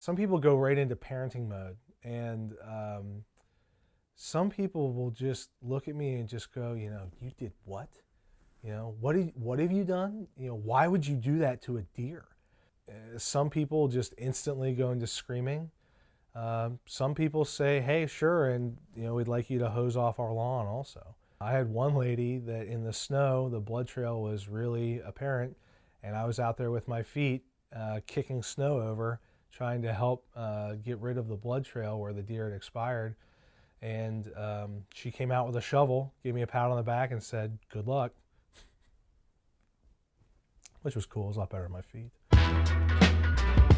some people go right into parenting mode and um, some people will just look at me and just go you know you did what? You know what did, what have you done? You know why would you do that to a deer? Uh, some people just instantly go into screaming. Um, some people say hey sure and you know we'd like you to hose off our lawn also. I had one lady that in the snow the blood trail was really apparent and i was out there with my feet uh, kicking snow over trying to help uh, get rid of the blood trail where the deer had expired. And um, she came out with a shovel, gave me a pat on the back, and said, Good luck. Which was cool. It was a lot better than my feet.